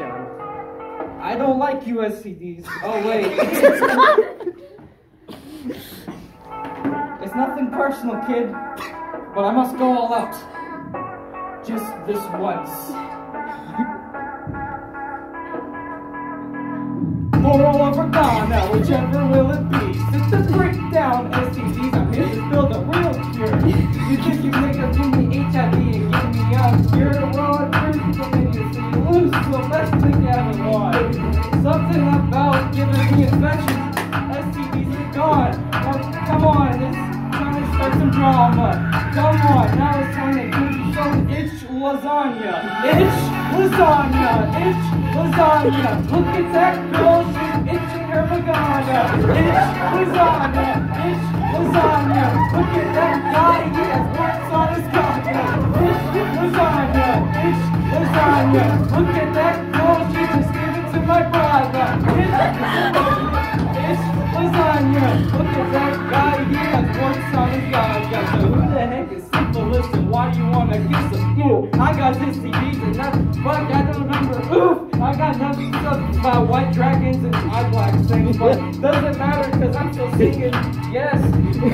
infection. I don't like you STDs. Oh wait. it's nothing personal, kid. But I must go all out. Just this once. Moral of Ghana, whichever will it be. Since the breakdown STDs, I'm here to build a real cure. You think you make a give me drama. Come on, now it's time to give some itch lasagna. Itch lasagna, itch lasagna. Look at that girl, she's itching her vagina. Itch lasagna, itch lasagna. Look at that guy, he has works on his goggle. Itch lasagna, itch lasagna. Look at that goggle. So who the heck is syphilis listen? why do you wanna kiss him? Ooh, I got this disease and that fuck, I don't remember. Ooh, I got nothing stuff about white dragons and eye black things, but doesn't matter because I'm still singing. Yes.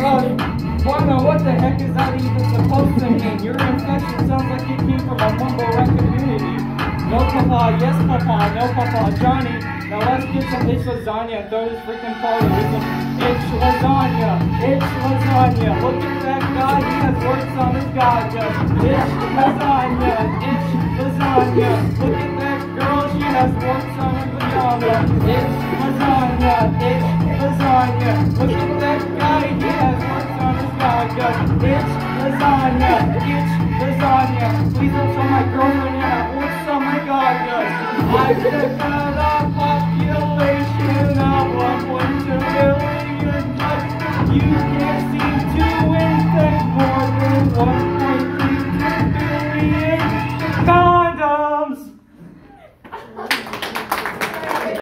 Um, Wanda, what the heck is that even supposed to mean? Your infection sounds like it came from a mumble rap community. No papa, yes papa, no papa, Johnny. Now let's get some itch lasagna and throw this freaking party with some itch lasagna, itch lasagna. Look at that guy, he has works on his gotcha. Itch lasagna, itch lasagna. Look at that girl, she has works on her vagina. Itch lasagna, itch lasagna. Look at that guy, he has works on his gotcha. Itch lasagna, itch lasagna. Please don't tell my girlfriend I have works on my gotcha. I said